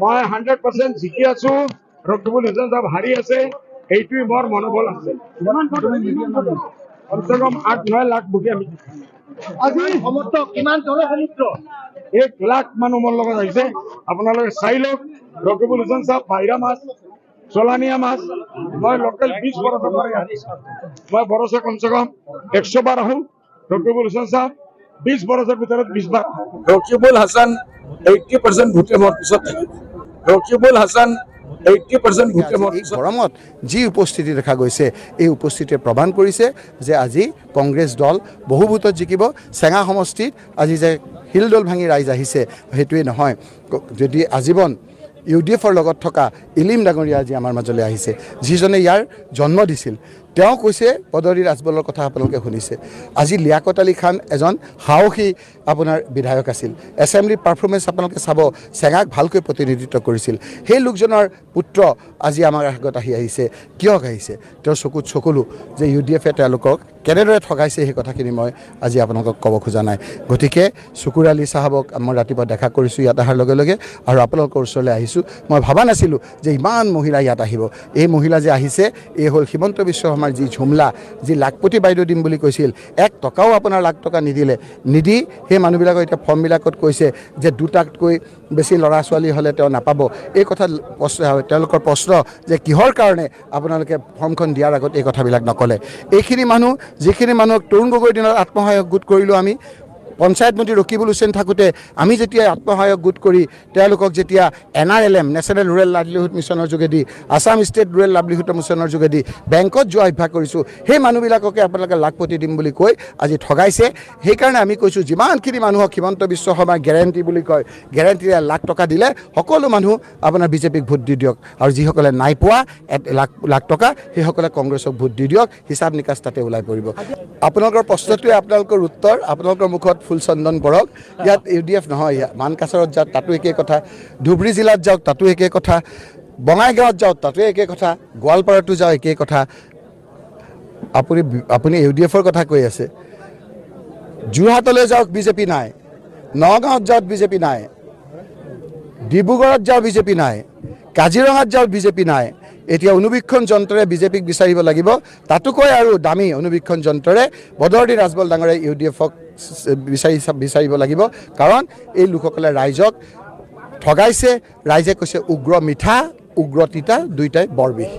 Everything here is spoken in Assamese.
মই হাণ্ড্ৰেড পাৰ্চেণ্ট জিকি আছো। ৰকিবুল হুছেইন চাহাব হাৰি আছে। এইটোৱে মোৰ মনোবল আছে। কমচে কম আঠ ন লাখ ভোটে আমি জিকিম। আজি সমৰ্থক কিমান জনসমুদ্ৰ এক লাখ মানুহ মোৰ লগত আহিছে। আপোনালোকে চাই লওক ৰকিবুল হুছেইন চাহাব বাহিৰা মাছ চলানিয়া মাছ। মই লোকেল বিশ মই বৰছে কমচে কম একশ বাৰ আহোঁ ৰকিবুল হুছেইন চাহাব বিশ বছৰৰ ভিতৰত বিশ বাৰ। ৰকিবুল হাছান এইটটি পাৰ্চেণ্ট ভোটে মোৰ পিছত থাকিব। ৰকিবুল হাছান এইটটি পাৰ্চেণ্ট ভোটে গৰমত যি উপস্থিতি দেখা গৈছে এই উপস্থিতিয়ে প্ৰমাণ কৰিছে যে আজি কংগ্ৰেছ দল বহু ভোটত জিকিব। চেঙা সমষ্টিত আজি যে শিলদৌল ভাঙি ৰাইজ আহিছে সেইটোৱেই নহয়। যদি আজীৱন ইউ ডি এফৰ লগত থকা ইলিম ডাঙৰীয়া আজি আমাৰ মাজলৈ আহিছে যিজনে ইয়াৰ জন্ম দিছিল তেওঁ কৈছে পদৰী ৰাজবলৰ কথা আপোনালোকে শুনিছে। আজি লিয়াকত আলী খান এজন সাহসী আপোনাৰ বিধায়ক আছিল। এছেম্বলি পাৰফৰ্মেঞ্চ আপোনালোকে চাব চেঙাক ভালকৈ প্ৰতিনিধিত্ব কৰিছিল। সেই লোকজনৰ পুত্ৰ আজি আমাৰ আগত আহি আহিছে। কিয় আহিছে? তেওঁৰ চকুত চকুলো যে ইউ ডি এফে তেওঁলোকক কেনেদৰে ঠগাইছে সেই কথাখিনি মই আজি আপোনালোকক ক'ব খোজা নাই। গতিকে চকুৰ আলী চাহাবক মই ৰাতিপুৱা দেখা কৰিছোঁ ইয়াত অহাৰ লগে লগে আৰু আপোনালোকৰ ওচৰলৈ আহিছোঁ। মই ভবা নাছিলোঁ যে ইমান মহিলা ইয়াত আহিব। এই মহিলা যে আহিছে এই হ'ল হিমন্ত বিশ্ব শৰ্মাৰ যি ঝুমলা যি লাখপতি বাইদেউ দিম বুলি কৈছিল এক টকাও আপোনাৰ লাখ টকা নিদিলে। নিদি সেই মানুহবিলাকৰ এতিয়া ফৰ্মবিলাকত কৈছে যে দুটাতকৈ বেছি ল'ৰা ছোৱালী হ'লে তেওঁ নাপাব। এই কথা তেওঁলোকৰ প্ৰশ্ন যে কিহৰ কাৰণে আপোনালোকে ফৰ্মখন দিয়াৰ আগত এই কথাবিলাক নক'লে। এইখিনি মানুহ যিখিনি মানুহক তৰুণ গগৈৰ দিনত আত্মসহায়ক গোট কৰিলোঁ আমি পঞ্চায়ত মন্ত্ৰী ৰকিবুল হুছেইন থাকোঁতে আমি যেতিয়া আত্মসহায়ক গোট কৰি তেওঁলোকক যেতিয়া N R L M national rural livelihood মিছনৰ যোগেদি আছাম ষ্টেট ৰুৰেল লাইভলিহুড মিছনৰ যোগেদি বেংকত যোৱা অভ্যাস কৰিছোঁ সেই মানুহবিলাককে আপোনালোকে লাখপতি দিম বুলি কৈ আজি ঠগাইছে। সেইকাৰণে আমি কৈছোঁ যিমানখিনি মানুহক হিমন্ত বিশ্ব শৰ্মাৰ গেৰেণ্টি বুলি কয় গেৰেণ্টিৰে লাখ টকা দিলে সকলো মানুহ আপোনাৰ বিজেপিক ভোট দি দিয়ক। আৰু যিসকলে নাই পোৱা লাখ লাখ টকা সেইসকলে কংগ্ৰেছক ভোট দি দিয়ক। হিচাপ নিকাচ তাতে ওলাই পৰিব। আপোনালোকৰ প্ৰশ্নটোৱে আপোনালোকৰ উত্তৰ আপোনালোকৰ মুখত ফুলচন্দন পৰক। ইয়াত ইউ ডি এফ নহয় ইয়াত মানকাছাৰত যাওক তাতো একেই কথা। ধুবুৰী জিলাত যাওক তাতো একেই কথা। বঙাইগাঁৱত যাওক তাতো একেই কথা। গোৱালপাৰাতো যাওক একেই কথা। আপুনি আপুনি ইউ ডি এফৰ কথা কৈ আছে। যোৰহাটলৈ যাওক বিজেপি নাই। নগাঁৱত যাওক বিজেপি নাই। ডিব্ৰুগড়ত যাওঁ বিজেপি নাই। কাজিৰঙাত যাওঁ বিজেপি নাই। এতিয়া অনুবীক্ষণ যন্ত্ৰৰে বিজেপিক বিচাৰিব লাগিব। তাতোকৈ আৰু দামী অনুবীক্ষণ যন্ত্ৰৰে বদৰদী ৰাজবল ডাঙৰে ইউ ডি এফক বিচাৰি বিচাৰিব লাগিব। কাৰণ এই লোকসকলে ৰাইজক ঠগাইছে। ৰাইজে কৈছে উগ্ৰ মিঠা উগ্ৰ তিতা দুয়োটাই বৰ বিষ